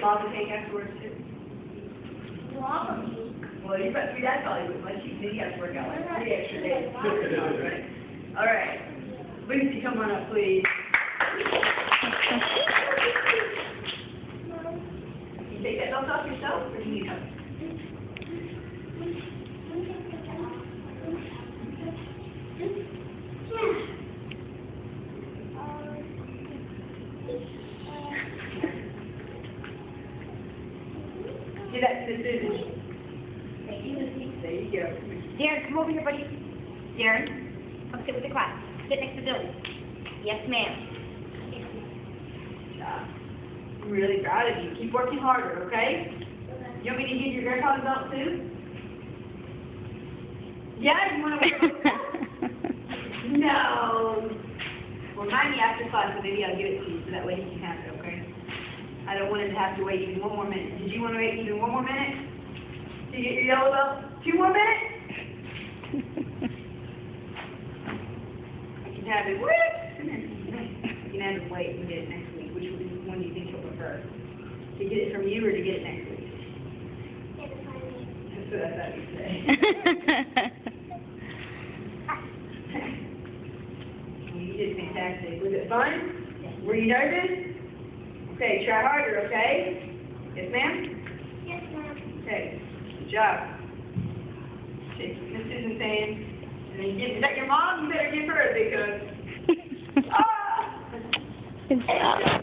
Bob to take afterwards too? Well, you bet your dad probably would, let you, he has to work out like three extra days. All right. Lucy, come on up, please. You take that belt off yourself, or do you need help? Give that to Susan. There you go. Darren, come over here, buddy. Darren, come sit with the class. Sit next to Billy. Yes, ma'am. I'm really proud of you. Keep working harder, okay? You want me to give your grandpa's belt too? Yeah, you want to wear it? No. Well, remind me after class, so maybe I'll give it to you, so that way you can have it, okay? I don't want him to have to wait even one more minute. Did you want to wait even one more minute? To get your yellow belt? Two more minutes? You can have it, whoop! You can have it wait and get it next week. Which one do you think you'll prefer? To get it from you or to get it next week? That's what I thought you'd say. You did fantastic. Was it fun? Were you nervous? Okay, try harder, okay? Yes, ma'am? Yes, ma'am. Okay, good job. Okay, Miss Susan saying, and then give, is that your mom? You better give her a big hug. Ah! Good job.